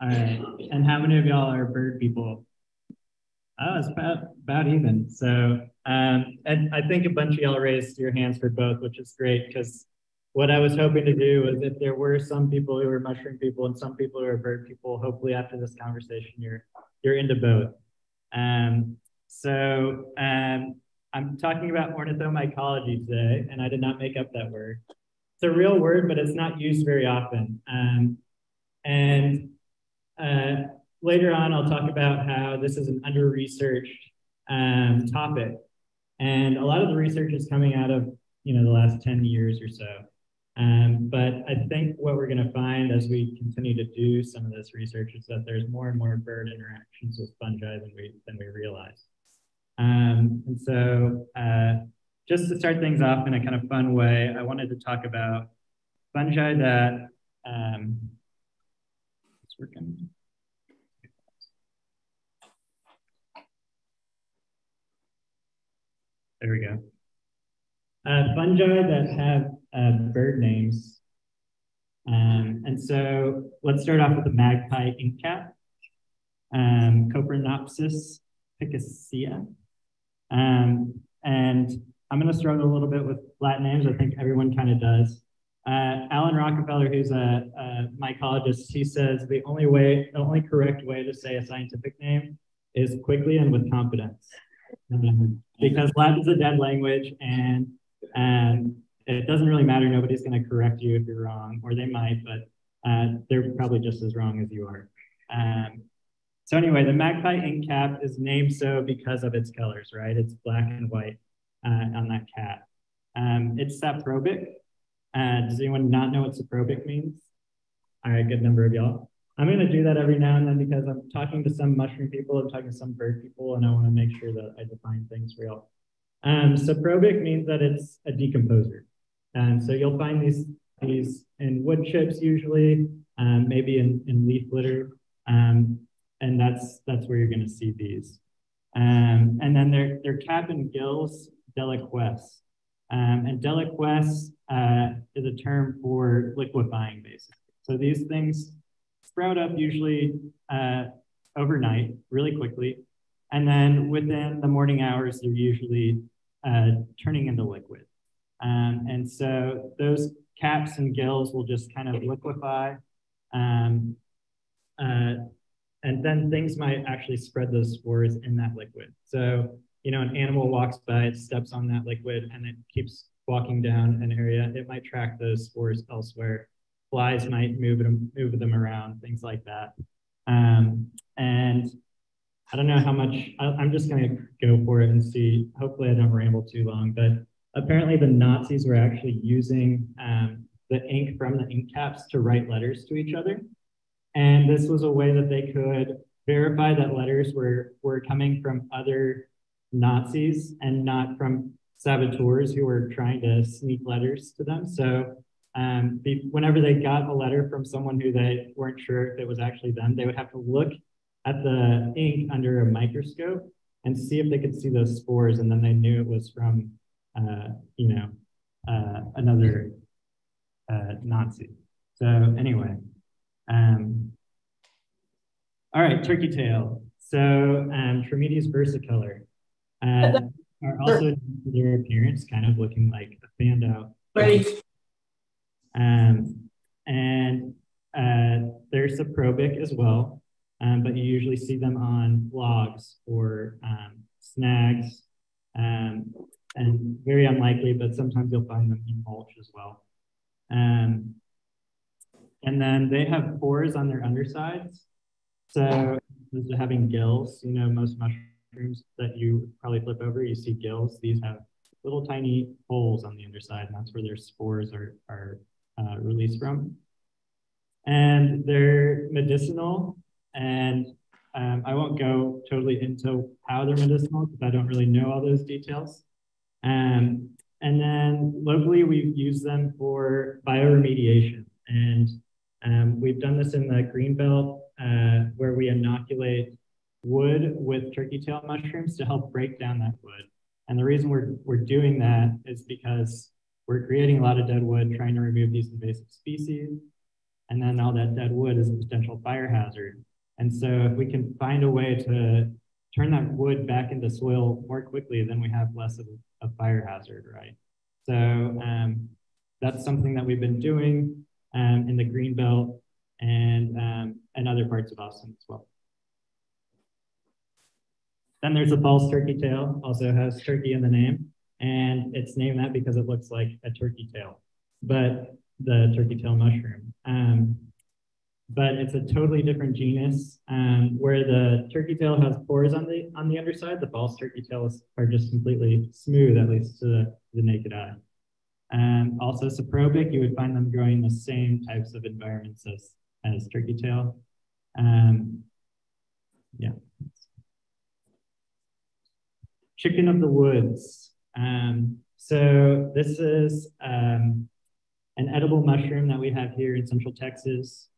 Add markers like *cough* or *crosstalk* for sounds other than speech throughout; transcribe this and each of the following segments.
All right. And how many of y'all are bird people? Oh, it's about, about even. So, um, and I think a bunch of y'all raised your hands for both, which is great because what I was hoping to do was if there were some people who were mushroom people and some people who are bird people, hopefully after this conversation, you're you're into both. Um, so um, I'm talking about ornithomycology today, and I did not make up that word. It's a real word, but it's not used very often. Um, and uh, later on, I'll talk about how this is an under-researched um, topic. And a lot of the research is coming out of you know the last 10 years or so. Um, but I think what we're going to find as we continue to do some of this research is that there's more and more bird interactions with fungi than we than we realize. Um, and so, uh, just to start things off in a kind of fun way, I wanted to talk about fungi that um, it's working. There we go. Uh, fungi that have uh, bird names. Um, and so let's start off with the magpie inkcap, um, Coprinopsis picacea. Um, and I'm going to struggle a little bit with Latin names. I think everyone kind of does. Uh, Alan Rockefeller, who's a, a, mycologist, he says the only way, the only correct way to say a scientific name is quickly and with confidence. Um, because Latin is a dead language and, and it doesn't really matter. Nobody's going to correct you if you're wrong, or they might, but uh, they're probably just as wrong as you are. Um, so anyway, the magpie ink cap is named so because of its colors, right? It's black and white uh, on that cat. Um, it's saprobic. Uh, does anyone not know what saprobic means? All right, good number of y'all. I'm going to do that every now and then because I'm talking to some mushroom people, I'm talking to some bird people, and I want to make sure that I define things y'all. Um, saprobic means that it's a decomposer. And so you'll find these, these in wood chips usually, um, maybe in, in leaf litter. Um, and that's, that's where you're gonna see these. Um, and then their, their cap and gills, deliquesce. Um, and deliquesce uh, is a term for liquefying basically. So these things sprout up usually uh, overnight, really quickly. And then within the morning hours, they're usually uh, turning into liquid. Um, and so those caps and gills will just kind of liquefy. Um, uh, and then things might actually spread those spores in that liquid. So, you know, an animal walks by, it steps on that liquid, and it keeps walking down an area. It might track those spores elsewhere. Flies might move them, move them around, things like that. Um, and I don't know how much, I, I'm just going to go for it and see. Hopefully, I don't ramble too long, but apparently the Nazis were actually using um, the ink from the ink caps to write letters to each other. And this was a way that they could verify that letters were, were coming from other Nazis and not from saboteurs who were trying to sneak letters to them. So um, whenever they got a letter from someone who they weren't sure if it was actually them, they would have to look at the ink under a microscope and see if they could see those spores. And then they knew it was from uh, you know, uh, another uh, Nazi. So anyway, um, all right, turkey tail. So um, Trametes versicolor uh, *laughs* are also their appearance kind of looking like a fanned out. Right. Um, and uh, they're saprobic as well, um, but you usually see them on logs or um, snags. Um, and very unlikely, but sometimes you'll find them in mulch as well. Um, and then they have pores on their undersides. So having gills, you know, most mushrooms that you probably flip over, you see gills. These have little tiny holes on the underside, and that's where their spores are, are uh, released from. And they're medicinal, and um, I won't go totally into how they're medicinal because I don't really know all those details. Um, and then locally, we've used them for bioremediation. And um, we've done this in the Greenbelt uh, where we inoculate wood with turkey tail mushrooms to help break down that wood. And the reason we're, we're doing that is because we're creating a lot of dead wood, trying to remove these invasive species. And then all that dead wood is a potential fire hazard. And so if we can find a way to turn that wood back into soil more quickly, then we have less of a fire hazard, right? So um, that's something that we've been doing um, in the green belt and, um, and other parts of Austin as well. Then there's a false turkey tail, also has turkey in the name, and it's named that because it looks like a turkey tail, but the turkey tail mushroom. Um, but it's a totally different genus um, where the turkey tail has pores on the on the underside. The false turkey tails are just completely smooth, at least to the, the naked eye. And also saprobic, you would find them growing the same types of environments as, as turkey tail. Um, yeah. Chicken of the woods. Um, so this is um, an edible mushroom that we have here in Central Texas,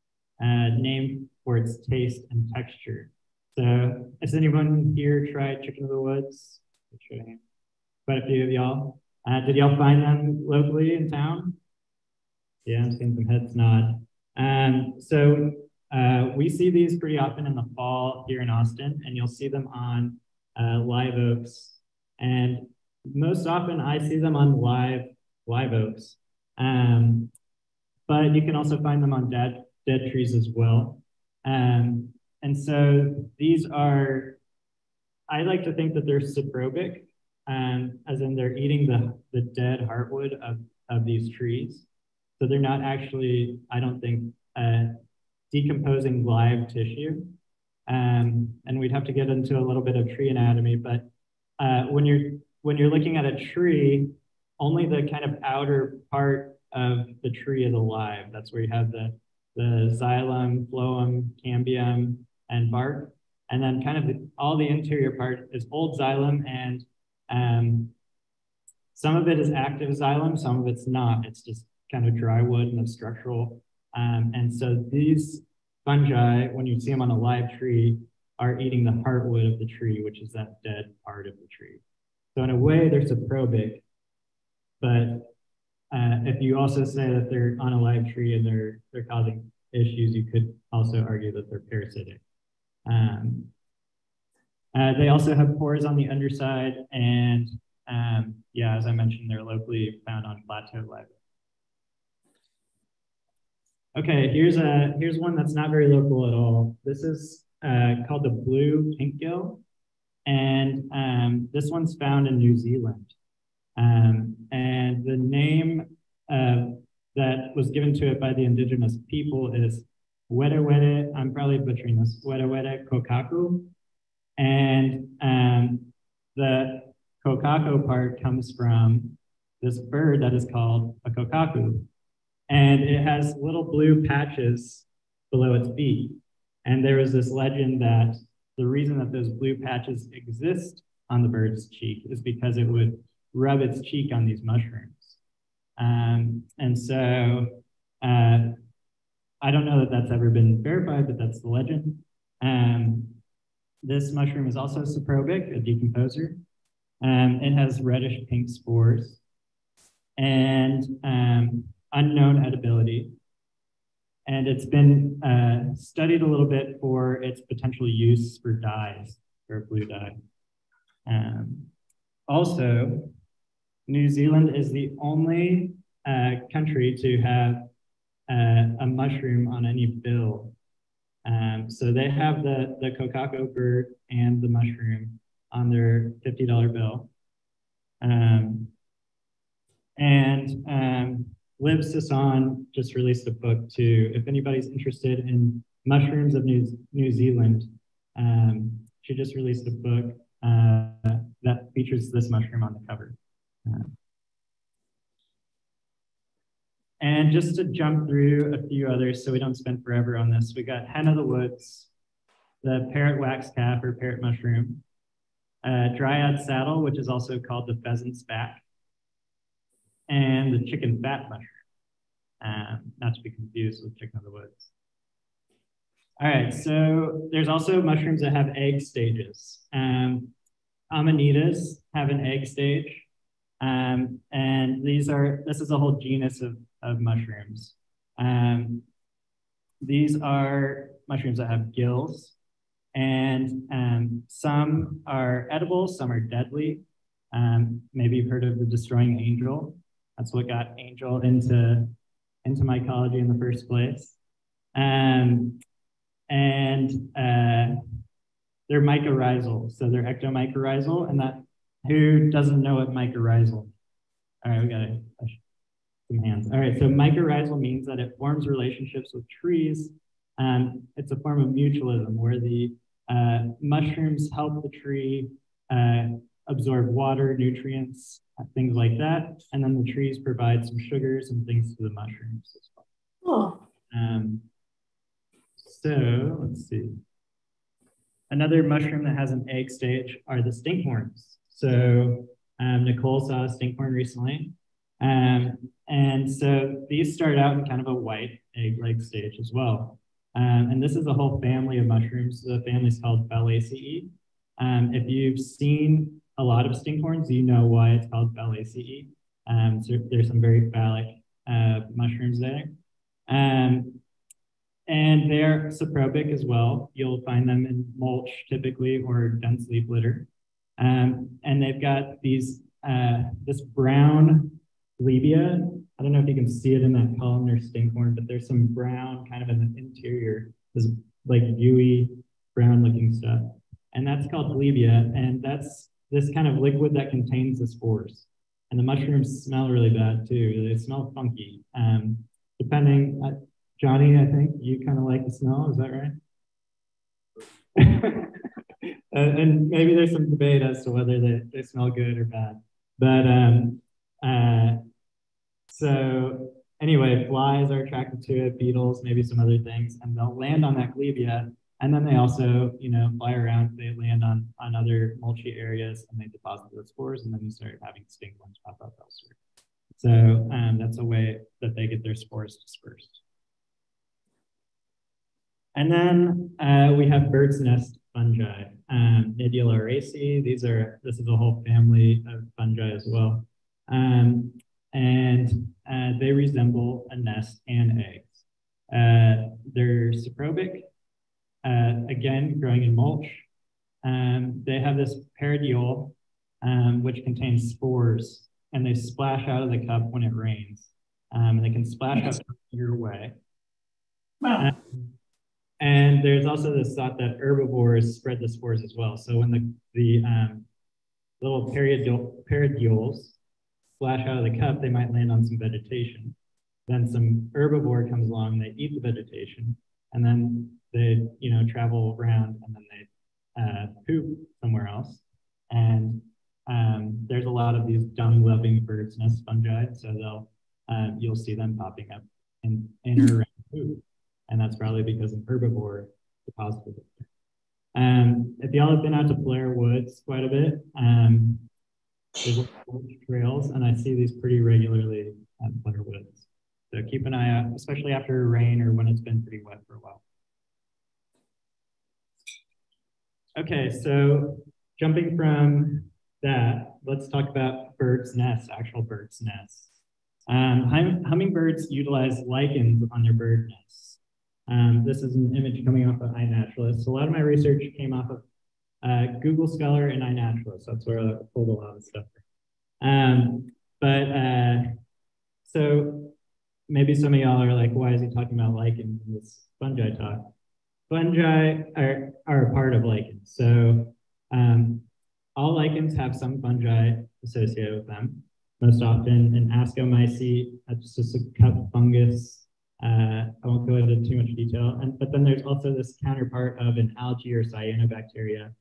uh, named for its taste and texture. So has anyone here tried chicken of the woods? Quite a few of y'all. Uh, did y'all find them locally in town? Yeah, I'm seeing some heads nod. Um, so uh, we see these pretty often in the fall here in Austin, and you'll see them on uh, live oaks. And most often I see them on live live oaks. Um, but you can also find them on dead, dead trees as well. Um, and so these are, I like to think that they're saprobic, um, as in they're eating the, the dead heartwood of, of these trees. So they're not actually, I don't think, uh, decomposing live tissue. Um, and we'd have to get into a little bit of tree anatomy, but uh, when you're when you're looking at a tree, only the kind of outer part of the tree is alive. That's where you have the the xylem, phloem, cambium, and bark. And then kind of the, all the interior part is old xylem and um, some of it is active xylem, some of it's not. It's just kind of dry wood and the structural. Um, and so these fungi, when you see them on a live tree, are eating the heartwood of the tree, which is that dead part of the tree. So in a way, they're saprobic, but uh, if you also say that they're on a live tree and they're they're causing issues, you could also argue that they're parasitic. Um, uh, they also have pores on the underside, and um, yeah, as I mentioned, they're locally found on plateau live. Okay, here's a here's one that's not very local at all. This is uh, called the blue pinkgill, and um, this one's found in New Zealand. Um, and the name uh, that was given to it by the indigenous people is Weta Weta, I'm probably butchering this, Weta Weta Kokako. And um, the kokako part comes from this bird that is called a kokako. And it has little blue patches below its beak. And there is this legend that the reason that those blue patches exist on the bird's cheek is because it would rub its cheek on these mushrooms. Um, and so uh, I don't know that that's ever been verified, but that's the legend. Um, this mushroom is also saprobic, a decomposer. Um, it has reddish pink spores and um, unknown edibility. And it's been uh, studied a little bit for its potential use for dyes, for blue dye. Um, also, New Zealand is the only uh, country to have uh, a mushroom on any bill. Um, so they have the, the kokako bird and the mushroom on their $50 bill. Um, and Liv Sisson just released a book too. If anybody's interested in mushrooms of New, New Zealand, um, she just released a book uh, that features this mushroom on the cover. Uh, and just to jump through a few others so we don't spend forever on this, we got hen of the woods, the parrot wax cap or parrot mushroom, uh, dryad saddle, which is also called the pheasant's back, and the chicken fat mushroom, um, not to be confused with chicken of the woods. All right, so there's also mushrooms that have egg stages. Um, amanitas have an egg stage. Um, and these are, this is a whole genus of, of mushrooms. Um, these are mushrooms that have gills, and um, some are edible, some are deadly. Um, maybe you've heard of the destroying angel. That's what got angel into, into mycology in the first place. Um, and uh, they're mycorrhizal, so they're ectomycorrhizal, and that who doesn't know what mycorrhizal? All right, we got some hands. All right, so mycorrhizal means that it forms relationships with trees. Um, it's a form of mutualism where the uh, mushrooms help the tree uh, absorb water, nutrients, things like that. And then the trees provide some sugars and things to the mushrooms as well. Oh. Um, so let's see. Another mushroom that has an egg stage are the stinkhorns. So um, Nicole saw a stinkhorn recently. Um, and so these start out in kind of a white egg-like stage as well. Um, and this is a whole family of mushrooms. The family is called Phallaceae. Um, if you've seen a lot of stinkhorns, you know why it's called Phallaceae. Um, so there's some very phallic uh, mushrooms there. Um, and they're saprobic as well. You'll find them in mulch typically or dense leaf litter. Um, and they've got these uh, this brown labia. I don't know if you can see it in that columnar stinkhorn, but there's some brown kind of in the interior, this like dewy brown looking stuff. And that's called glebia. And that's this kind of liquid that contains the spores. And the mushrooms smell really bad too. They smell funky. Um, depending, uh, Johnny, I think you kind of like the smell. Is that right? *laughs* and, and, maybe there's some debate as to whether they, they smell good or bad. But um, uh, so anyway, flies are attracted to it, beetles, maybe some other things, and they'll land on that glebia. And then they also, you know, fly around, they land on, on other mulchy areas and they deposit those spores, and then you start having stinkhorns pop up elsewhere. So um, that's a way that they get their spores dispersed. And then uh, we have bird's nest fungi, um, Nidulariaceae. These are, this is a whole family of fungi as well. Um, and uh, they resemble a nest and eggs. Uh, they're saprobic, uh, again, growing in mulch. Um, they have this peridiole, um, which contains spores, and they splash out of the cup when it rains. Um, and they can splash up your way. Wow. Um, and there's also this thought that herbivores spread the spores as well. So when the, the um, little peridioles splash out of the cup, they might land on some vegetation. Then some herbivore comes along, they eat the vegetation, and then they, you know, travel around and then they uh, poop somewhere else. And um, there's a lot of these dung-loving bird's nest fungi, so they'll uh, you'll see them popping up in, in or around poop, and that's probably because an herbivore deposited it. Um, if y'all have been out to Blair Woods quite a bit, um, there's trails, and I see these pretty regularly at Blair Woods. So keep an eye out, especially after rain or when it's been pretty wet for a while. Okay, so jumping from that, let's talk about birds' nests, actual birds' nests. Um, hum hummingbirds utilize lichens on their bird nests. Um, this is an image coming off of iNaturalist. So a lot of my research came off of uh, Google Scholar and iNaturalist. That's where I pulled a lot of stuff. Um, but uh, so maybe some of y'all are like, why is he talking about lichens in this fungi talk? Fungi are, are a part of lichens. So um, all lichens have some fungi associated with them. Most often an ascomycete, that's just a cup fungus. Uh, I won't go into too much detail. And, but then there's also this counterpart of an algae or cyanobacteria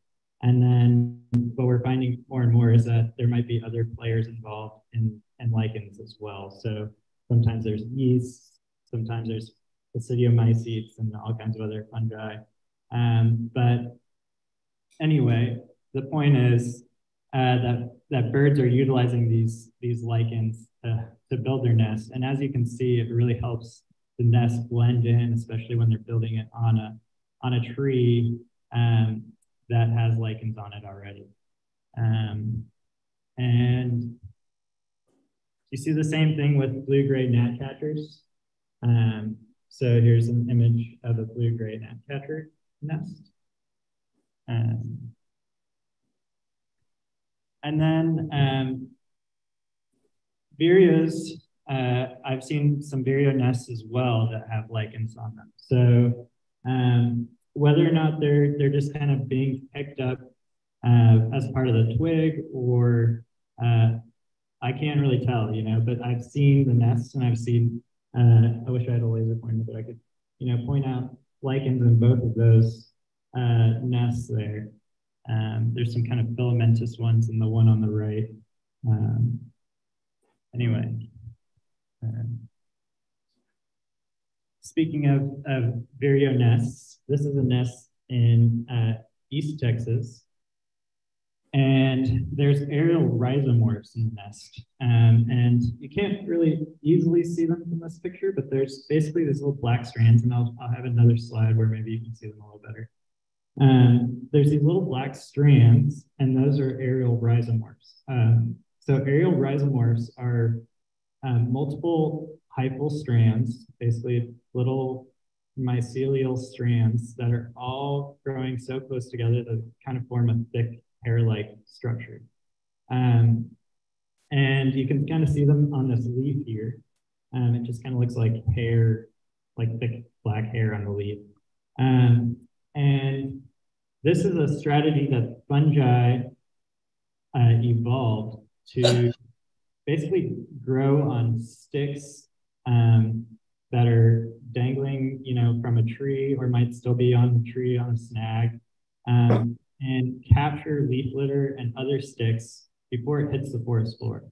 and then what we're finding more and more is that there might be other players involved in, in lichens as well. So sometimes there's yeast, sometimes there's basidiomycetes and all kinds of other fungi. Um, but anyway, the point is uh, that, that birds are utilizing these, these lichens to, to build their nest. And as you can see, it really helps the nest blend in, especially when they're building it on a, on a tree. Um, that has lichens on it already. Um, and you see the same thing with blue-gray gnatcatchers. Um, So here's an image of a blue-gray gnatcatcher nest. Um, and then um, vireos, uh, I've seen some vireo nests as well that have lichens on them. So um, whether or not they're they're just kind of being picked up uh, as part of the twig or uh, I can't really tell, you know, but I've seen the nests and I've seen, uh, I wish I had a laser pointer, but I could, you know, point out lichens in both of those uh, nests there. Um, there's some kind of filamentous ones in the one on the right. Um, anyway. Um, speaking of, of vireo nests, this is a nest in uh, East Texas. And there's aerial rhizomorphs in the nest. Um, and you can't really easily see them from this picture, but there's basically these little black strands, and I'll, I'll have another slide where maybe you can see them a little better. Um, there's these little black strands, and those are aerial rhizomorphs. Um, so aerial rhizomorphs are um, multiple hyphal strands, basically little mycelial strands that are all growing so close together that kind of form a thick hair-like structure. Um, and you can kind of see them on this leaf here. Um, it just kind of looks like hair, like thick black hair on the leaf. Um, and this is a strategy that fungi uh, evolved to *laughs* basically grow on sticks um, that are dangling, you know, from a tree or might still be on the tree on a snag. Um, and capture leaf litter and other sticks before it hits the forest floor.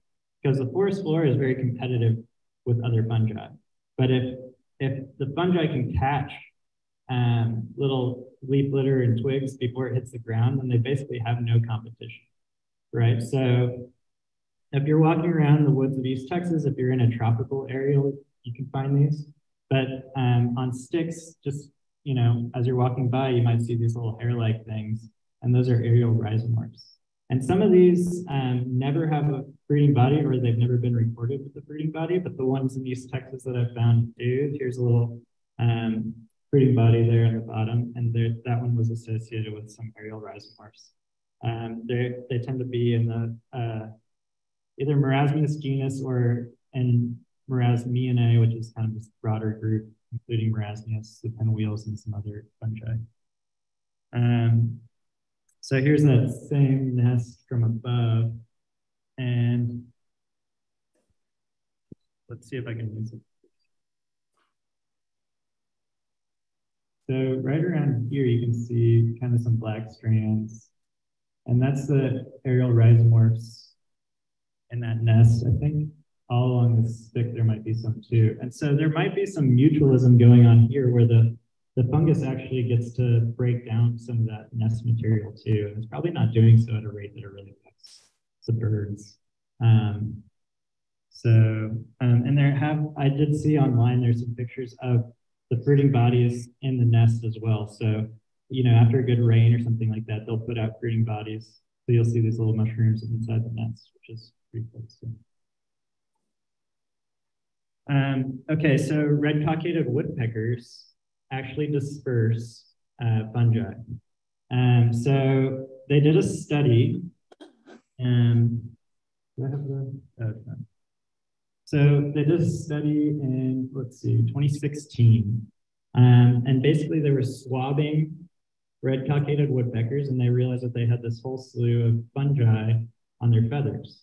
Because the forest floor is very competitive with other fungi. But if, if the fungi can catch um, little leaf litter and twigs before it hits the ground, then they basically have no competition, right? So if you're walking around the woods of East Texas, if you're in a tropical area, you can find these. But um, on sticks, just, you know, as you're walking by, you might see these little hair-like things and those are aerial rhizomorphs. And some of these um, never have a breeding body or they've never been recorded with a breeding body, but the ones in East Texas that I've found do. Here's a little um, breeding body there at the bottom, and there, that one was associated with some aerial rhizomorphs. Um, they tend to be in the uh, either Marasmius genus or in Marasmiinae, which is kind of this broader group, including Marasmius, the pinwheels, and some other fungi. Um, so here's that same nest from above. And let's see if I can use it. So right around here, you can see kind of some black strands. And that's the aerial rhizomorphs in that nest. I think all along the stick, there might be some too. And so there might be some mutualism going on here where the the fungus actually gets to break down some of that nest material too. And it's probably not doing so at a rate that it really affects the birds. Um, so, um, and there have, I did see online, there's some pictures of the fruiting bodies in the nest as well. So, you know, after a good rain or something like that, they'll put out fruiting bodies. So you'll see these little mushrooms inside the nest, which is pretty cool too. Um, okay, so red cockaded woodpeckers actually disperse uh, fungi. Um, so they did a study. Um, the? Okay. So they did a study in, let's see, 2016. Um, and basically they were swabbing red cockaded woodpeckers and they realized that they had this whole slew of fungi on their feathers.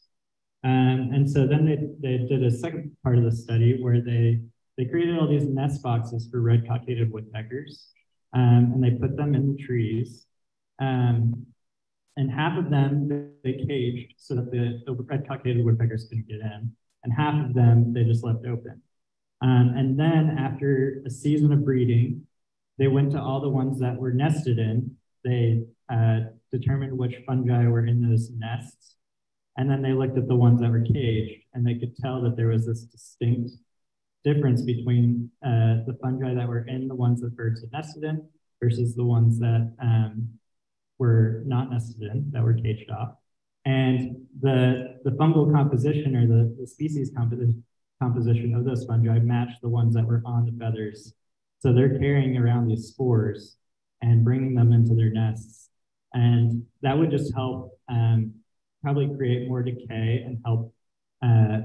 Um, and so then they, they did a second part of the study where they they created all these nest boxes for red cockaded woodpeckers, um, and they put them in the trees. Um, and half of them they caged so that the, the red cockaded woodpeckers couldn't get in, and half of them they just left open. Um, and then after a season of breeding, they went to all the ones that were nested in. They uh, determined which fungi were in those nests. And then they looked at the ones that were caged, and they could tell that there was this distinct difference between uh, the fungi that were in the ones that birds had nested in versus the ones that um, were not nested in, that were caged off. And the, the fungal composition or the, the species composition composition of those fungi matched the ones that were on the feathers So they're carrying around these spores and bringing them into their nests. And that would just help um, probably create more decay and help uh,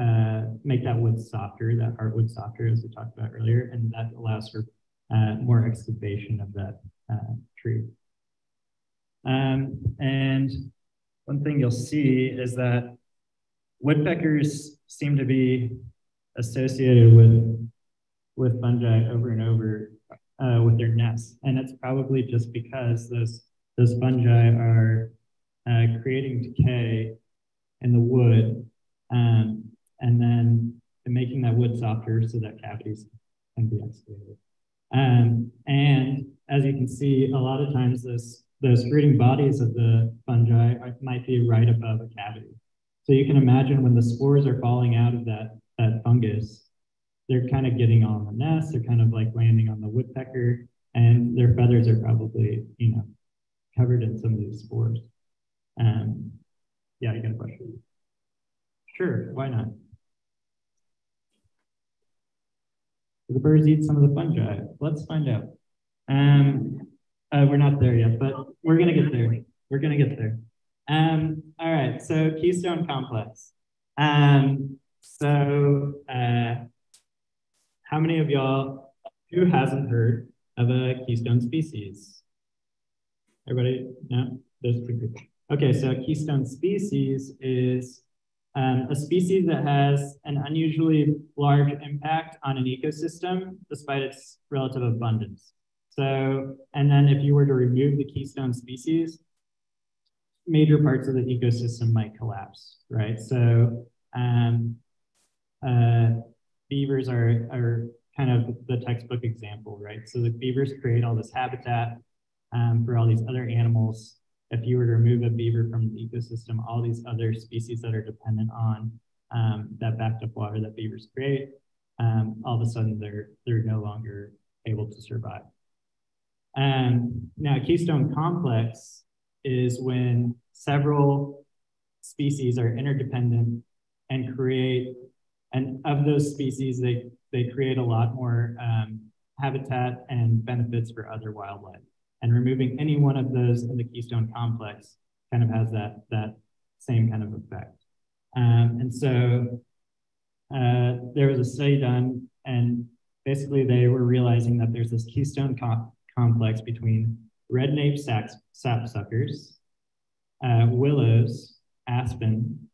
uh, make that wood softer, that hardwood softer, as we talked about earlier, and that allows for uh, more excavation of that uh, tree. Um, and one thing you'll see is that woodpeckers seem to be associated with, with fungi over and over uh, with their nests. And it's probably just because those, those fungi are uh, creating decay in the wood um, and then making that wood softer so that cavities can be excavated. Um, and as you can see, a lot of times those, those fruiting bodies of the fungi might be right above a cavity. So you can imagine when the spores are falling out of that, that fungus, they're kind of getting on the nest, they're kind of like landing on the woodpecker, and their feathers are probably, you know, covered in some of these spores. Um, yeah, you got a question? Sure, why not? The birds eat some of the fungi? Let's find out. Um, uh, we're not there yet, but we're gonna get there. We're gonna get there. Um, all right, so Keystone Complex. Um, so uh, how many of y'all, who hasn't heard of a keystone species? Everybody, no? There's pretty good. Okay, so keystone species is um, a species that has an unusually large impact on an ecosystem despite its relative abundance. So, and then if you were to remove the keystone species, major parts of the ecosystem might collapse, right? So, um, uh, beavers are, are kind of the textbook example, right? So the beavers create all this habitat um, for all these other animals if you were to remove a beaver from the ecosystem, all these other species that are dependent on um, that backed up water that beavers create, um, all of a sudden they're, they're no longer able to survive. Um, now, a Keystone Complex is when several species are interdependent and create, and of those species, they, they create a lot more um, habitat and benefits for other wildlife. And removing any one of those in the Keystone complex kind of has that, that same kind of effect. Um, and so uh, there was a study done, and basically they were realizing that there's this Keystone co complex between red nape sapsuckers, uh, willows, aspen,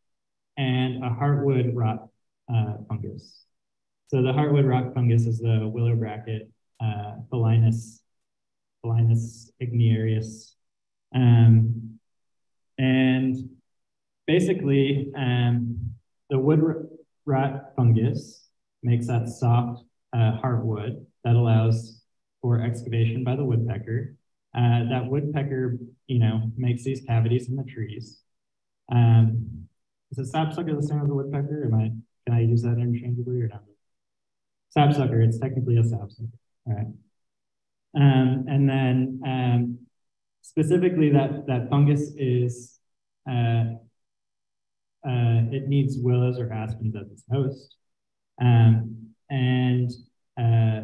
and a heartwood rot uh, fungus. So the heartwood rot fungus is the willow bracket uh, Phellinus igniarius. Um, and basically, um, the wood rot fungus makes that soft uh, heartwood that allows for excavation by the woodpecker. Uh, that woodpecker, you know, makes these cavities in the trees. Um, is a sapsucker the same as a woodpecker? Am I, can I use that interchangeably or not? Sapsucker, it's technically a sapsucker. All right. Um, and then um, specifically that, that fungus is, uh, uh, it needs willows or aspens as its host. Um, and uh,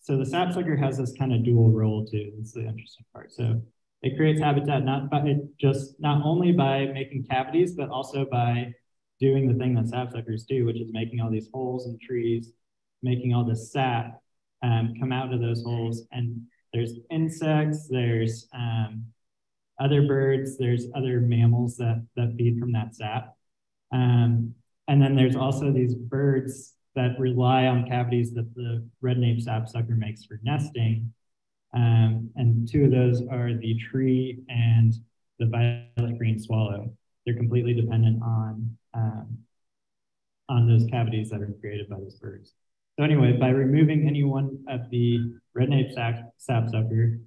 so the sapsucker has this kind of dual role too. This is the interesting part. So it creates habitat not by just not only by making cavities, but also by doing the thing that sapsuckers do, which is making all these holes in trees, making all this sap um, come out of those holes. And there's insects, there's um, other birds, there's other mammals that, that feed from that sap. Um, and then there's also these birds that rely on cavities that the red-naped sapsucker makes for nesting. Um, and two of those are the tree and the violet green swallow. They're completely dependent on, um, on those cavities that are created by those birds. So anyway, by removing any one of the red nape sapsucker,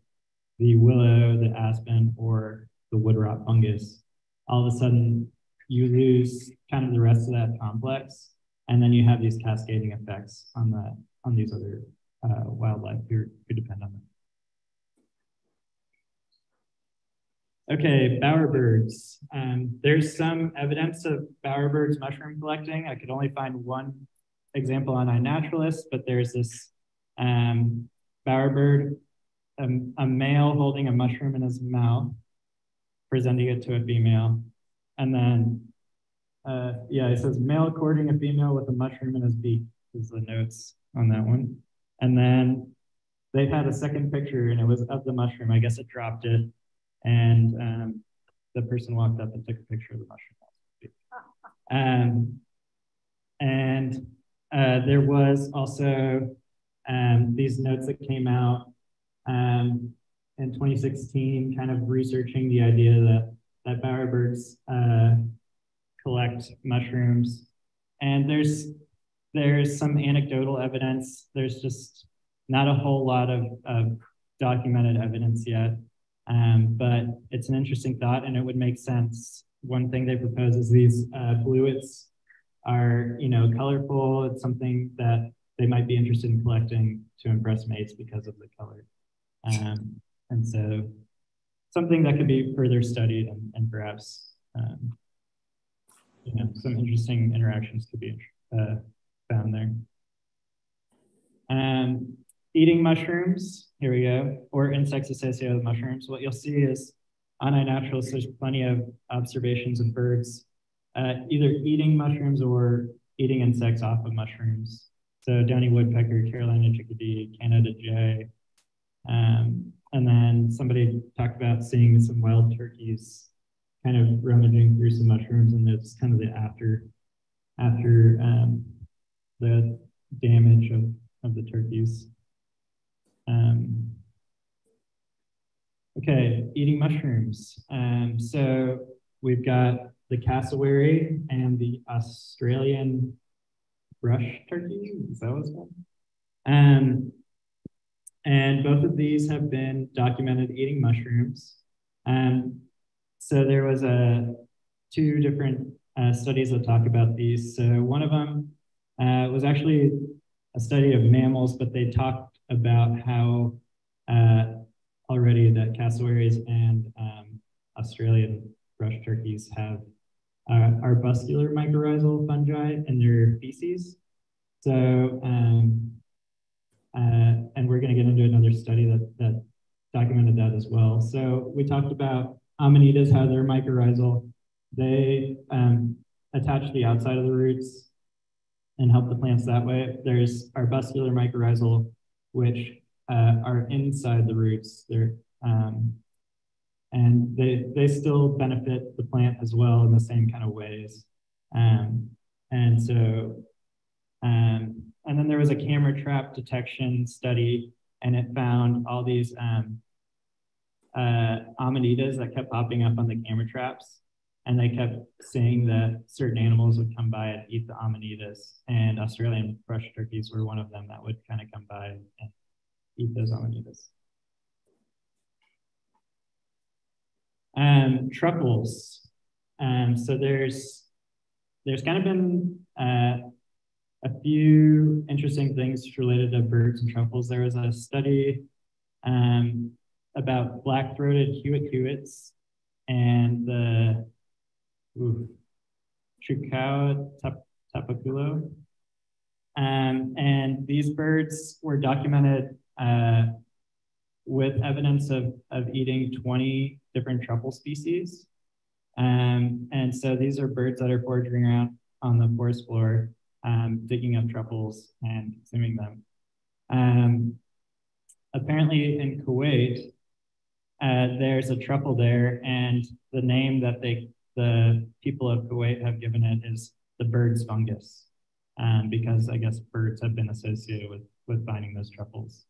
the willow, the aspen, or the wood rot fungus, all of a sudden you lose kind of the rest of that complex, and then you have these cascading effects on the on these other uh, wildlife who, who depend on them. Okay, bowerbirds. Um, there's some evidence of bowerbirds mushroom collecting. I could only find one example on iNaturalist, but there's this um, bowerbird, um, a male holding a mushroom in his mouth, presenting it to a female. And then, uh, yeah, it says male courting a female with a mushroom in his beak is the notes on that one. And then they had a second picture and it was of the mushroom. I guess it dropped it. And um, the person walked up and took a picture of the mushroom. Um, and uh, there was also um, these notes that came out um, in 2016, kind of researching the idea that, that bowerbirds uh, collect mushrooms. And there's, there's some anecdotal evidence. There's just not a whole lot of, of documented evidence yet. Um, but it's an interesting thought and it would make sense. One thing they propose is these uh, blewits are, you know, colorful. It's something that they might be interested in collecting to impress mates because of the color. Um, and so something that could be further studied and, and perhaps, um, you know, some interesting interactions could be uh, found there. Um, eating mushrooms, here we go, or insects associated with mushrooms. What you'll see is on iNaturalist, there's plenty of observations of birds uh, either eating mushrooms or eating insects off of mushrooms. So downy woodpecker, Carolina chickadee, Canada jay. Um, and then somebody talked about seeing some wild turkeys kind of rummaging through some mushrooms and it's kind of the after after um, the damage of, of the turkeys. Um, okay, eating mushrooms. Um, so we've got the cassowary and the Australian brush turkey. Is that what's called? Um, and both of these have been documented eating mushrooms. Um, so there was a two different uh, studies that talk about these. So one of them uh, was actually a study of mammals, but they talked about how uh, already that cassowaries and um, Australian brush turkeys have uh, arbuscular mycorrhizal fungi and their feces. So, um, uh, and we're going to get into another study that, that documented that as well. So we talked about amanitas, how they're mycorrhizal. They um, attach the outside of the roots and help the plants that way. There's arbuscular mycorrhizal, which uh, are inside the roots. They're um, and they, they still benefit the plant as well in the same kind of ways. Um, and so, um, and then there was a camera trap detection study, and it found all these um, uh, amanitas that kept popping up on the camera traps. And they kept saying that certain animals would come by and eat the amanitas, and Australian brush turkeys were one of them that would kind of come by and eat those amanitas. Um, truffles. Um, so there's there's kind of been uh, a few interesting things related to birds and truffles. There was a study um, about black-throated Hewitt Hewitts and the Chucao tapaculo. Um, and these birds were documented uh, with evidence of, of eating 20 different truffle species. Um, and so these are birds that are foraging around on the forest floor, um, digging up truffles and consuming them. Um, apparently in Kuwait, uh, there's a truffle there, and the name that they, the people of Kuwait have given it is the bird's fungus, um, because I guess birds have been associated with, with finding those truffles.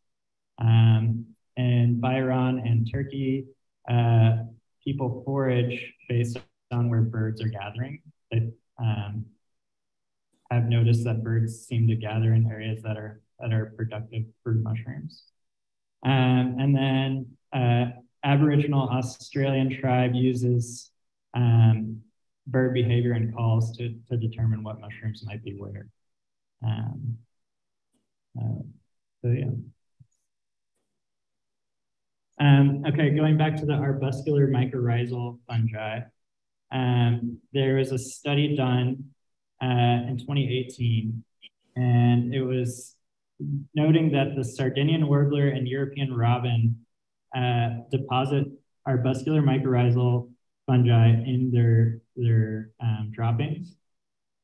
Um, in Bahrain and Turkey, uh, people forage based on where birds are gathering. They um, have noticed that birds seem to gather in areas that are that are productive for mushrooms. Um, and then uh, Aboriginal Australian tribe uses um, bird behavior and calls to, to determine what mushrooms might be where. Um, uh, so yeah. Um, okay, going back to the arbuscular mycorrhizal fungi, um, there was a study done uh, in 2018, and it was noting that the Sardinian warbler and European robin uh, deposit arbuscular mycorrhizal fungi in their, their um, droppings.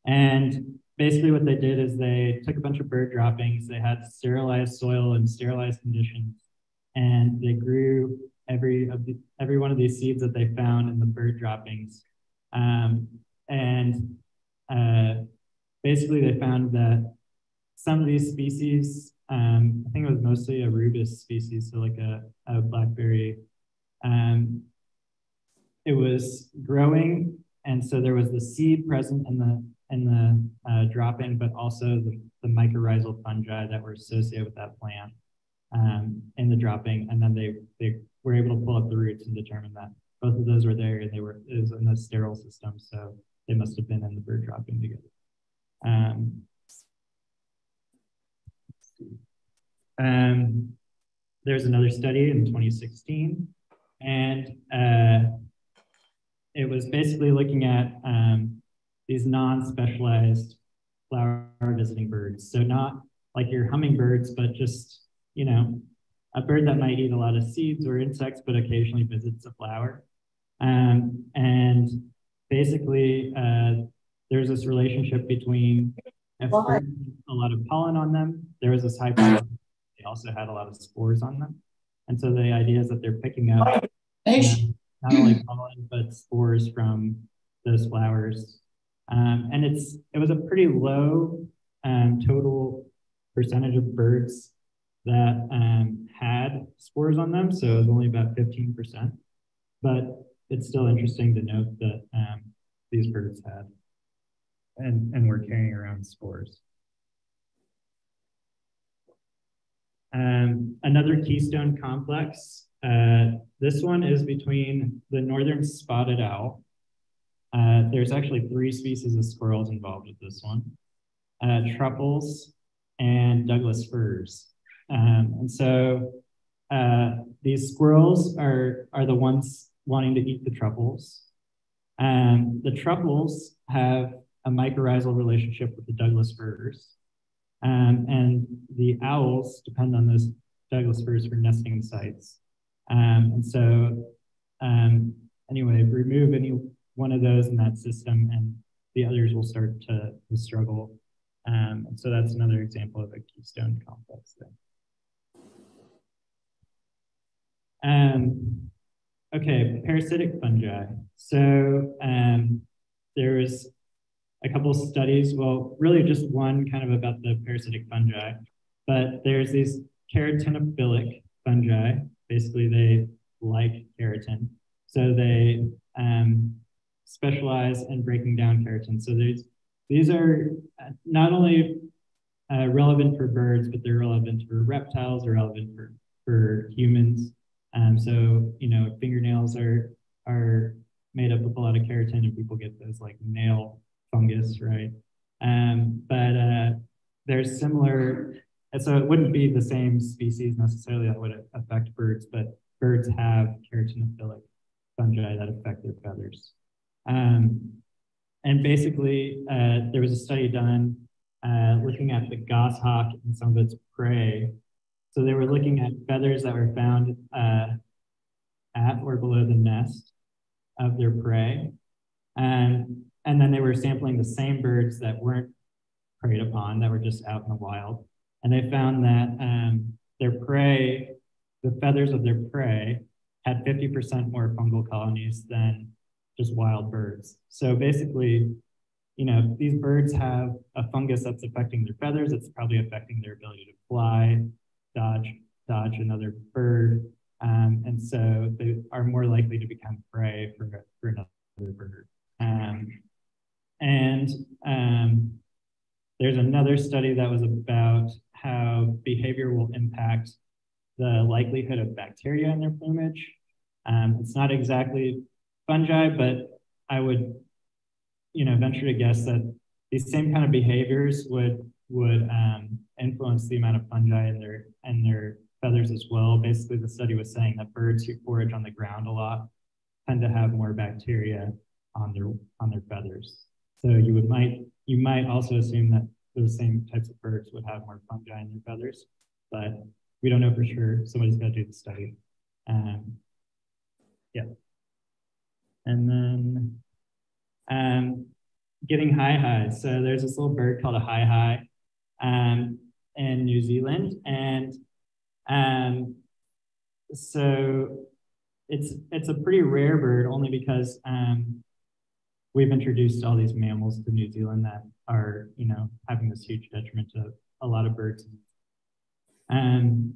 And basically what they did is they took a bunch of bird droppings, they had sterilized soil and sterilized conditions, and they grew every of the, every one of these seeds that they found in the bird droppings. Um, and uh, basically they found that some of these species, um, I think it was mostly a rubus species, so like a, a blackberry, um, it was growing. And so there was the seed present in the in the uh, but also the, the mycorrhizal fungi that were associated with that plant um, dropping. And then they, they were able to pull up the roots and determine that both of those were there and they were it was in a sterile system. So they must have been in the bird dropping together. Um, um, there's another study in 2016, and uh, it was basically looking at um, these non-specialized flower visiting birds. So not like your hummingbirds, but just, you know, a bird that might eat a lot of seeds or insects, but occasionally visits a flower. Um, and basically, uh, there's this relationship between if a lot of pollen on them, there was this high pollen. They also had a lot of spores on them. And so the idea is that they're picking up um, not only pollen, but spores from those flowers. Um, and it's it was a pretty low um, total percentage of birds that um, had spores on them. So it was only about 15%. But it's still interesting to note that um, these birds had and, and were carrying around spores. Um, another keystone complex. Uh, this one is between the northern spotted owl. Uh, there's actually three species of squirrels involved with this one. Uh, truffles and Douglas firs. Um, and so uh, these squirrels are, are the ones wanting to eat the truffles. Um, the truffles have a mycorrhizal relationship with the Douglas firs. Um, and the owls depend on those Douglas firs for nesting sites. Um, and so, um, anyway, remove any one of those in that system, and the others will start to, to struggle. Um, and so that's another example of a keystone complex there. Um, okay, parasitic fungi. So um, there's a couple studies, well, really just one kind of about the parasitic fungi, but there's these keratinophilic fungi. Basically, they like keratin. So they um, specialize in breaking down keratin. So there's, these are uh, not only uh, relevant for birds, but they're relevant for reptiles, they're relevant for, for humans. Um, so, you know, fingernails are, are made up of a lot of keratin and people get those like nail fungus, right? Um, but uh, there's similar, so it wouldn't be the same species necessarily that would affect birds, but birds have keratinophilic fungi that affect their feathers. Um, and basically, uh, there was a study done uh, looking at the goshawk and some of its prey. So they were looking at feathers that were found uh, at or below the nest of their prey. And and then they were sampling the same birds that weren't preyed upon, that were just out in the wild. And they found that um, their prey, the feathers of their prey, had 50% more fungal colonies than just wild birds. So basically, you know, these birds have a fungus that's affecting their feathers. It's probably affecting their ability to fly, dodge, dodge another bird. Um, and so they are more likely to become prey for, for another bird. Um, and um, there's another study that was about how behavior will impact the likelihood of bacteria in their plumage. Um, it's not exactly fungi, but I would, you know, venture to guess that these same kind of behaviors would would um, influence the amount of fungi in their in their feathers as well. Basically, the study was saying that birds who forage on the ground a lot tend to have more bacteria on their on their feathers. So you would might you might also assume that those same types of birds would have more fungi in their feathers, but we don't know for sure. Somebody's got to do the study. Um, yeah. And then um, getting hihis. So there's this little bird called a hihi um, in New Zealand. And um, so it's it's a pretty rare bird only because um, we've introduced all these mammals to New Zealand that are, you know, having this huge detriment to a lot of birds. Um,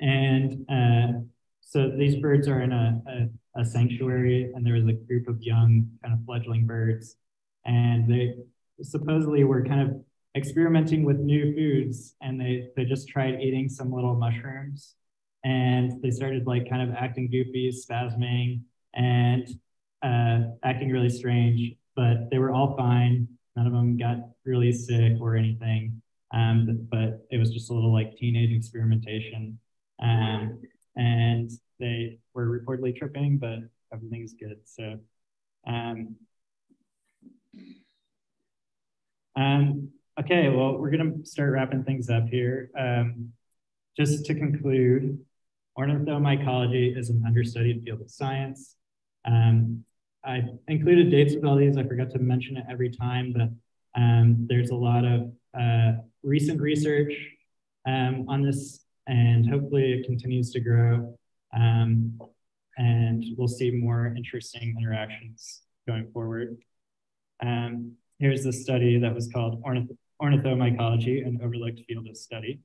and uh, so these birds are in a, a, a, sanctuary, and there was a group of young, kind of fledgling birds, and they supposedly were kind of experimenting with new foods, and they they just tried eating some little mushrooms, and they started like kind of acting goofy, spasming, and uh, acting really strange, but they were all fine. None of them got really sick or anything. Um, but it was just a little like teenage experimentation. Um, and they were reportedly tripping, but everything's good. So, um, um, okay, well, we're going to start wrapping things up here. Um, just to conclude, ornithomycology is an understudied field of science. Um, I included dates with all these. I forgot to mention it every time, but um, there's a lot of uh, recent research um, on this, and hopefully it continues to grow. Um, and we'll see more interesting interactions going forward. Um, here's the study that was called Ornith Ornithomycology, an overlooked field of study.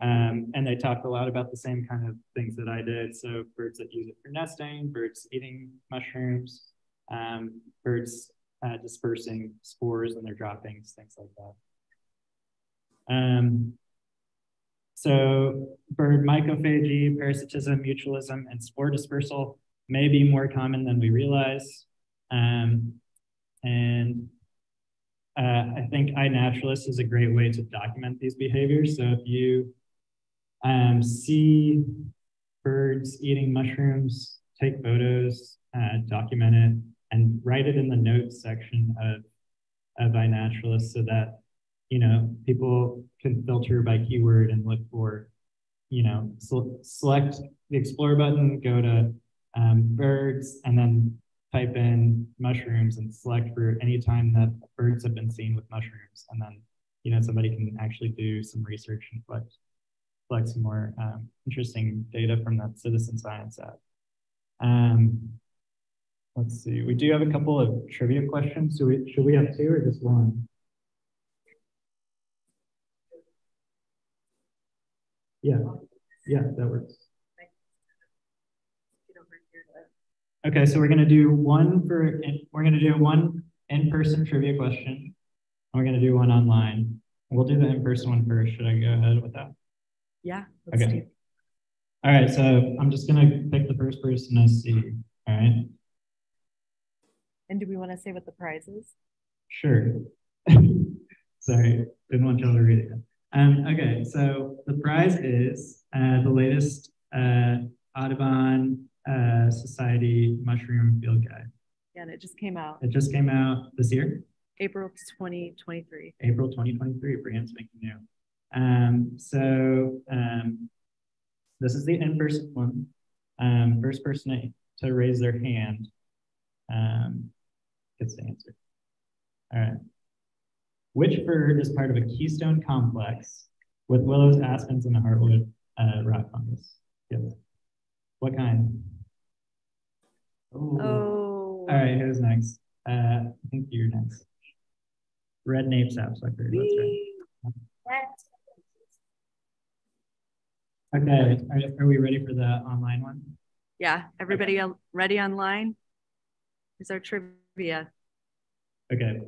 Um, and they talked a lot about the same kind of things that I did. So birds that use it for nesting, birds eating mushrooms, um, birds uh, dispersing spores and their droppings, things like that. Um, so bird mycophagy, parasitism, mutualism, and spore dispersal may be more common than we realize. Um, and I think iNaturalist is a great way to document these behaviors. So if you um, see birds eating mushrooms, take photos, uh, document it, and write it in the notes section of, of iNaturalist so that, you know, people can filter by keyword and look for, you know, select the explore button, go to um, birds, and then type in mushrooms and select for any time that birds have been seen with mushrooms. And then, you know, somebody can actually do some research and collect, collect some more um, interesting data from that citizen science app. Um, Let's see. We do have a couple of trivia questions. Do we should we have two or just one? Yeah, yeah, that works. Okay, so we're gonna do one for we're gonna do one in-person trivia question, and we're gonna do one online. We'll do the in-person one first. Should I go ahead with that? Yeah. okay. All right, so I'm just gonna pick the first person to see. All right. And do we want to say what the prize is? Sure. *laughs* Sorry, didn't want y'all to read it. Um, okay, so the prize is uh, the latest uh, Audubon uh, Society Mushroom Field Guide. Yeah, and it just came out. It just came out this year? April 2023. April 2023, brand spanking new. Um, so um, this is the in-person one. Um, first person to, raise their hand um, gets the answer. All right. Which bird is part of a keystone complex with willows, aspens, and the heartwood uh, rot fungus? Yes. What kind? Ooh. Oh. All right, who's next? Uh, I think you're next. Red nape sapsucker. That's right. Okay, are, are we ready for the online one? Yeah, everybody okay. ready online? Is our trivia trivia. Okay.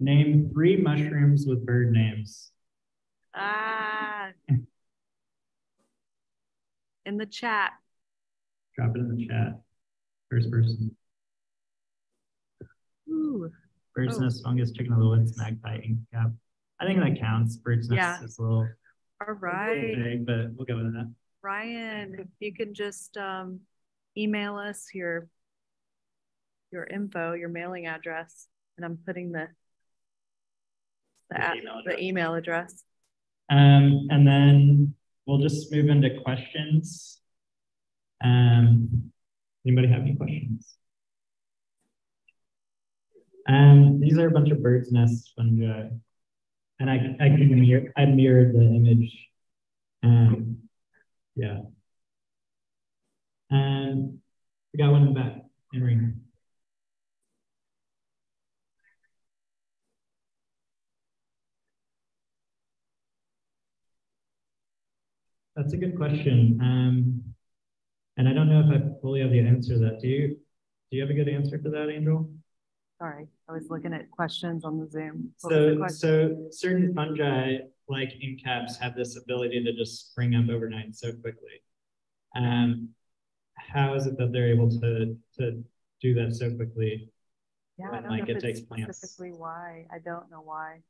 Name three mushrooms with bird names. Ah. *laughs* in the chat. Drop it in the chat. First person. Ooh. Bird's oh. nest, fungus, chicken of the woods, magpie, ink cap. I think that counts. Bird's nest yeah. is a little, All right. big, but we'll go with that. Ryan, you can just um, email us your your info, your mailing address, and I'm putting the the, app- email the address. email address. Um, and then we'll just move into questions. Um, anybody have any questions? Um, these are a bunch of birds' nests fungi, and I I can mirror I mirrored the image. Um, yeah. And we got one in the back, Henry. That's a good question. Um, and I don't know if I fully have the answer to that. Do you? Do you have a good answer for that, Angel? Sorry, I was looking at questions on the Zoom. What was the So, so certain fungi, like ink caps, have this ability to just spring up overnight so quickly. Um, how is it that they're able to to do that so quickly? Yeah, I don't like, know it if takes it's plants. specifically why. I don't know why.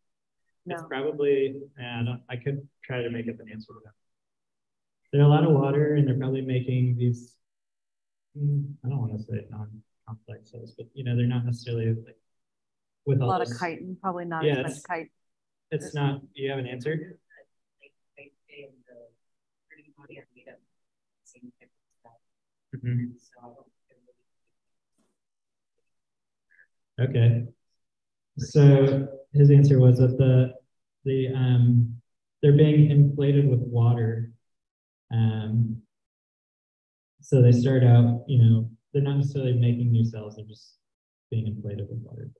It's probably, yeah, I, I could try to make up an answer to that. There are a lot of water, and they're probably making these. hmm, I don't want to say non-complex cells, but you know, they're not necessarily like with a all lot of chitin, probably not Yeah, as much it's- chitin. It's not. Do you have an answer? Mhm. Okay. So his answer was that the the um they're being inflated with water. Um so they start out, you know, they're not necessarily making new cells, they're just being inflated with water.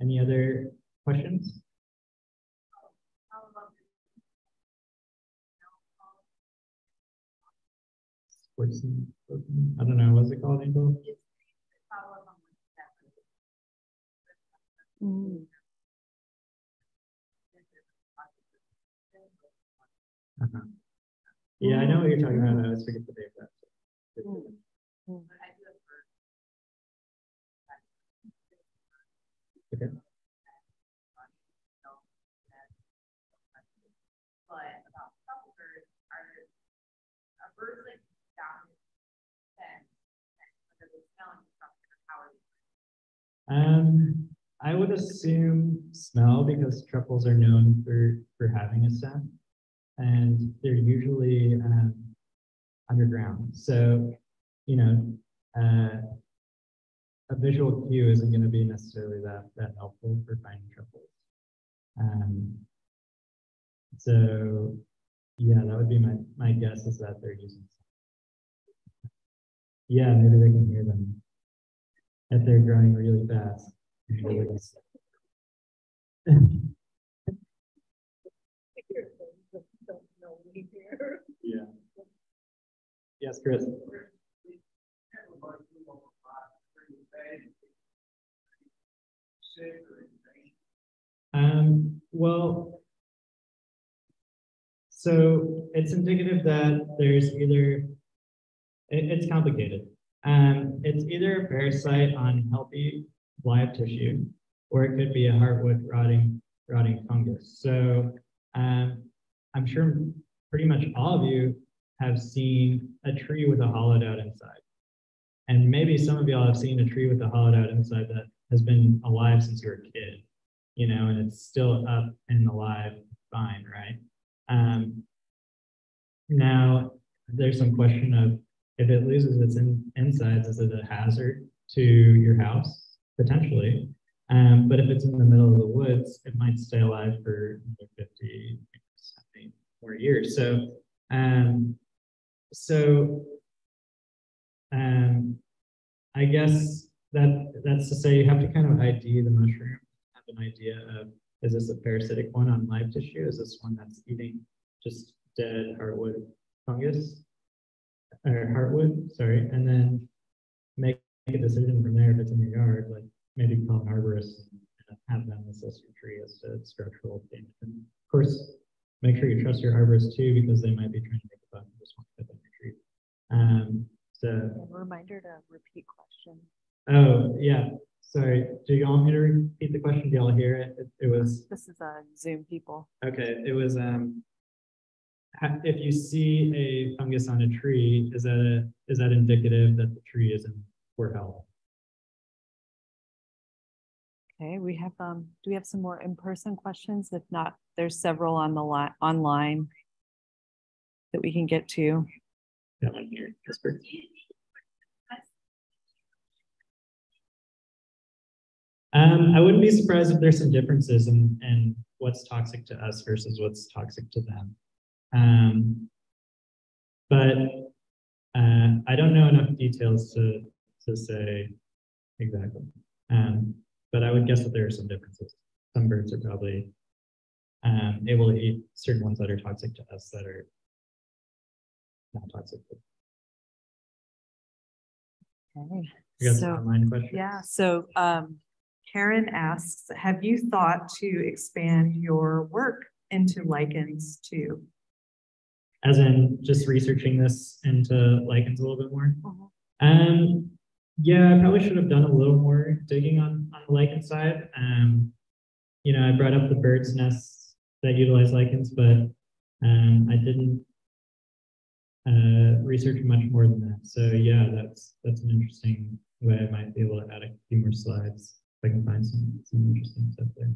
Any other questions? Sports and- I don't know, what's it called, Angel? Mm. Uh-huh. Yeah, I know what you're talking about. I always forget the name of that. Mm. Okay. Um, I would assume smell because truffles are known for for having a scent, and they're usually um, underground. So, you know, uh, a visual cue isn't going to be necessarily that that helpful for finding truffles. Um, so, yeah, that would be my my guess is that they're using. Yeah, maybe they can hear them if they're growing really fast. Yeah. Yes, Chris. Um, well, so it's indicative that there's either, it, it's complicated. Um, it's either a parasite on healthy live tissue, or it could be a heartwood rotting, rotting fungus. So um, I'm sure pretty much all of you have seen a tree with a hollowed out inside. And maybe some of y'all have seen a tree with a hollowed out inside that has been alive since you were a kid, you know, and it's still up and alive, fine, right? Um, now, there's some question of if it loses its in, insides, is it a hazard to your house? Potentially. Um, but if it's in the middle of the woods, it might stay alive for 50, 70 more years. So, um, so um, I guess that that's to say you have to kind of ID the mushroom, have an idea of is this a parasitic one on live tissue? Is this one that's eating just dead heartwood fungus or heartwood? Sorry, and then make, a decision from there if it's in your yard, like maybe call an arborist and have them assess your tree as to structural damage. And of course, make sure you trust your arborist too because they might be trying to make a buck and just want to cut tree. Um, so Yeah, Reminder to repeat question. Oh, yeah, sorry. Do you want me to repeat the question? Do y'all hear it? It, it was, This is a Zoom people. okay, it was, um, if you see a fungus on a tree, is that a, is that indicative that the tree is in poor health? Okay, we have, um, do we have some more in-person questions? If not, there's several on the line, online that we can get to. That one here. Um, I wouldn't be surprised if there's some differences in, in what's toxic to us versus what's toxic to them. Um, but uh, I don't know enough details to, to say exactly. Um, but I would guess that there are some differences. Some birds are probably um, able to eat certain ones that are toxic to us that are not toxic. Okay, I got so, online question. yeah, so, um, Karen asks, have you thought to expand your work into lichens too? As in just researching this into lichens a little bit more. Mhm. Um, yeah, I probably should have done a little more digging on, on the lichen side. Um, you know, I brought up the bird's nests that utilize lichens, but um, I didn't uh, research much more than that. So yeah, that's that's an interesting way I might be able to add a few more slides if I can find some some interesting stuff there.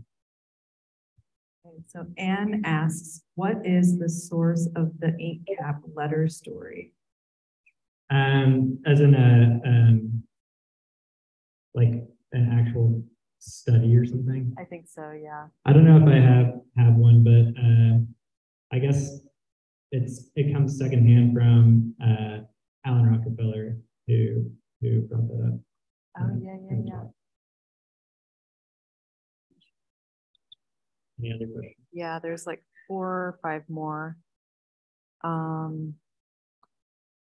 Okay, So Anne asks, what is the source of the ink cap letter story? Um, as in a um, like an actual study or something. I think so, yeah. I don't know if I have have one, but uh, I guess it's it comes secondhand from uh, Alan Rockefeller, who who brought that up. Oh, yeah, yeah, yeah. Any other questions? Yeah, there's like four or five more. Um.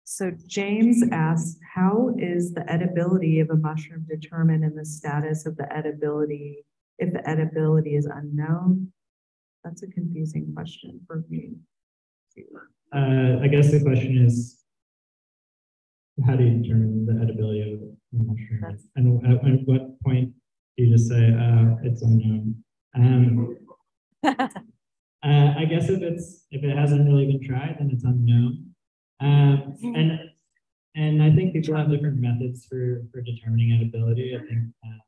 So James asks, how is the edibility of a mushroom determined and the status of the edibility if the edibility is unknown? That's a confusing question for me. Uh, I guess the question is, how do you determine the edibility of a mushroom? That's- And at, at what point do you just say, uh, it's unknown? Um, *laughs* uh, I guess if it's if it hasn't really been tried, then it's unknown. Um, and and I think people have different methods for for determining edibility. I think um,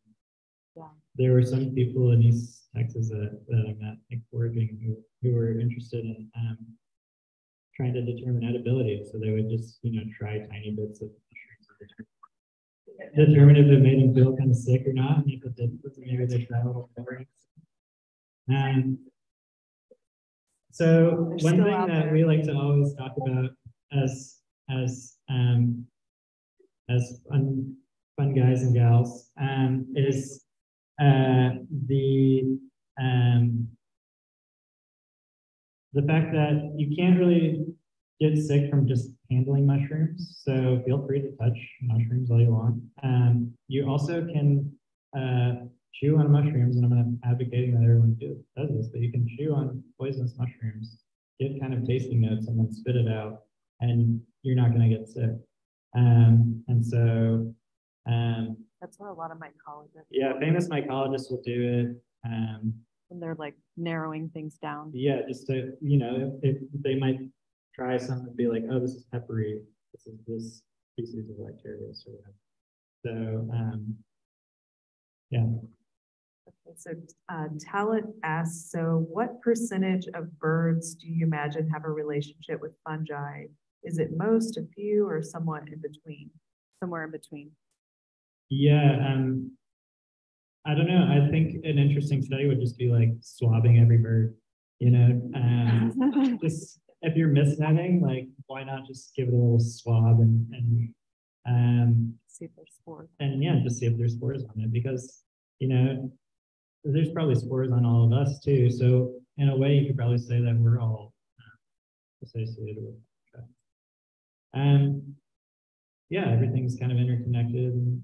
Yeah. there were some people in East Texas that, that I met like foraging who who were interested in um, trying to determine edibility. So they would just you know try tiny bits of mushrooms and determine, determine if it made them feel kind of sick or not, and if it didn't, maybe they try a little more. Um, so one thing that we like to always talk about as as um as fun fun guys and gals. Um is uh the um the fact that you can't really get sick from just handling mushrooms so feel free to touch mushrooms all you want. Um you also can uh chew on mushrooms and i'm not advocating that everyone do, does this but you can chew on poisonous mushrooms get kind of tasting notes and then spit it out and you're not going to get sick. Um, and so, um, That's what a lot of mycologists. yeah, famous mycologists will do it. Um, When they're like narrowing things down. yeah, just to, you know, if, if they might try something and be like, oh, this is peppery. This is this species of Lactarius or whatever. So, um, yeah. Okay, so uh, Talit asks, so what percentage of birds do you imagine have a relationship with fungi? Is it most, a few, or somewhat in between? Somewhere in between. Yeah, um, I don't know. I think an interesting study would just be like swabbing every bird, you know, um, *laughs* just if you're mist netting, like why not just give it a little swab and and um See if there's spores. and yeah, just see if there's spores on it because you know there's probably spores on all of us too. So in a way, you could probably say that we're all uh, associated with. Um, yeah, everything's kind of interconnected in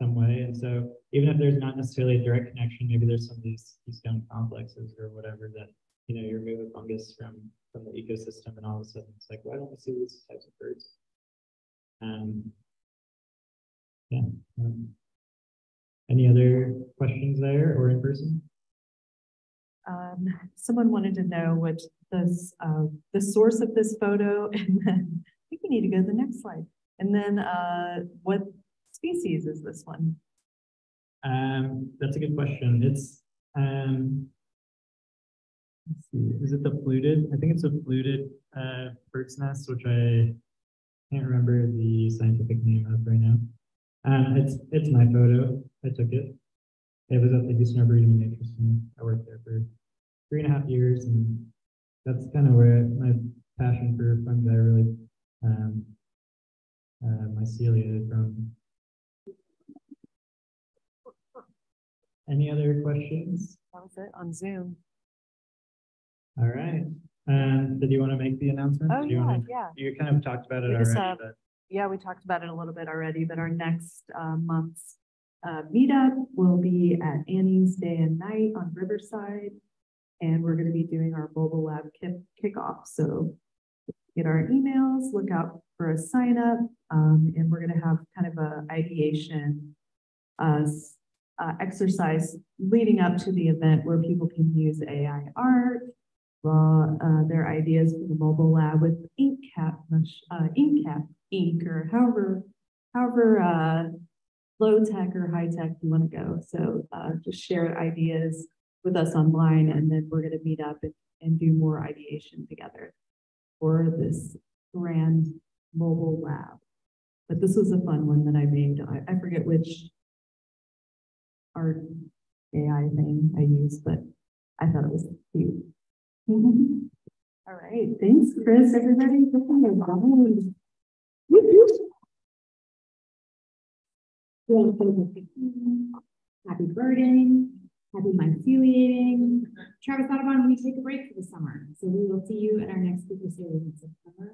some way, and so even if there's not necessarily a direct connection, maybe there's some of these keystone complexes or whatever that you know you remove a fungus from from the ecosystem, and all of a sudden it's like, why don't we see these types of birds? Um, yeah. Um, any other questions there or in person? Um, someone wanted to know what this, uh, the source of this photo, *laughs* and then think we need to go to the next slide. And then, uh, what species is this one? Um, that's a good question. It's, um, let's see, is it the fluted? I think it's a fluted, uh, bird's nest, which I can't remember the scientific name of right now. Um, it's, it's my photo. I took it. It was at the Houston Arboretum in Nature Center. I worked there for three and a half years, and that's kind of where my passion for fungi really, um, uh, mycelia from. Any other questions? That was it on Zoom. All right. Um, did you want to make the announcement? Oh, you yeah, wanna- yeah. You kind of talked about it We just, already, uh, but Yeah, we talked about it a little bit already, but our next uh, month's uh, meetup will be at Annie's Day and Night on Riverside. And we're gonna be doing our mobile lab kick kickoff, so get our emails, look out for a sign up, um, and we're gonna have kind of a ideation uh, uh, exercise leading up to the event where people can use AI art, draw uh, their ideas for the mobile lab with ink cap, uh, ink cap ink or however, however, uh, low tech or high tech you want to go. So, uh, just share ideas with us online and then we're going to meet up and, and do more ideation together for this grand mobile lab. But this was a fun one that I made. I, I forget which art AI thing I used, but I thought it was cute. *laughs* All right, thanks, Chris, everybody. Happy birding, happy myceliating. Travis Audubon, we take a break for the summer, so we will see you at our next speaker series in September.